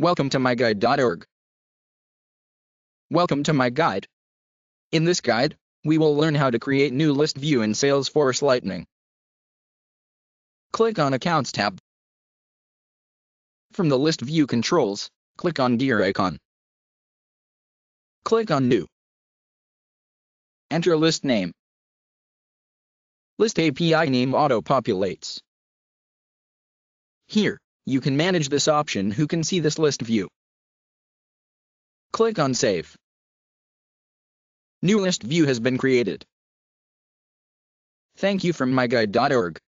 Welcome to myguide.org. Welcome to MyGuide. In this guide, we will learn how to create new list view in Salesforce Lightning. Click on Accounts tab. From the list view controls, click on gear icon. Click on New. Enter list name. List API name auto-populates. Here, you can manage this option who can see this list view. Click on Save. New list view has been created. Thank you from myguide.org.